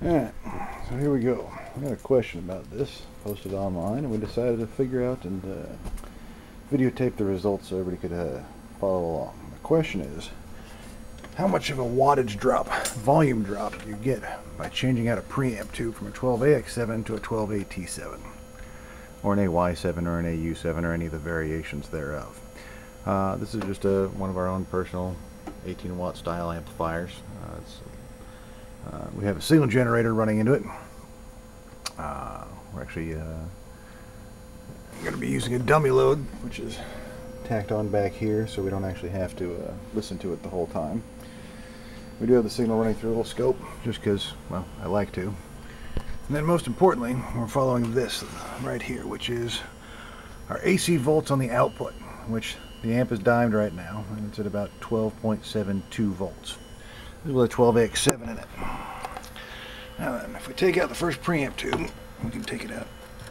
Alright, so here we go. I got a question about this, posted online, and we decided to figure out and uh, videotape the results so everybody could uh, follow along. The question is, how much of a wattage drop, volume drop, do you get by changing out a preamp tube from a 12AX7 to a 12AT7? Or an AY7 or an AU7 or any of the variations thereof. Uh, this is just a, one of our own personal 18 watt style amplifiers. Uh, it's uh, we have a signal generator running into it. Uh, we're actually uh, going to be using a dummy load, which is tacked on back here, so we don't actually have to uh, listen to it the whole time. We do have the signal running through a little scope, just because, well, I like to. And then most importantly, we're following this right here, which is our AC volts on the output, which the amp is dimed right now, and it's at about 12.72 volts. This is with a 12AX7 in it. We take out the first preamp tube, we can take it out.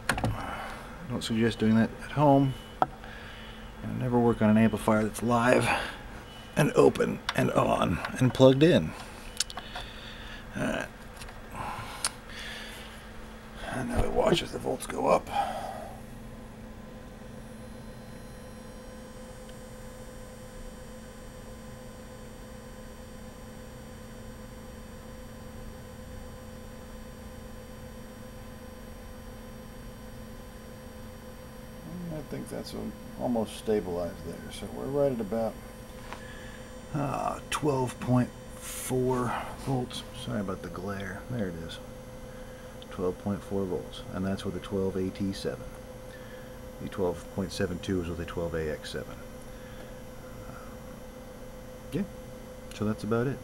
I don't suggest doing that at home. And never work on an amplifier that's live and open and on and plugged in. Alright. And now we watch as the volts go up. I think that's almost stabilized there. So we're right at about uh, 12.4 volts. Sorry about the glare. There it is. 12.4 volts. And that's with a 12AT7. The 12.72 is with a 12AX7. Uh, yeah. So that's about it.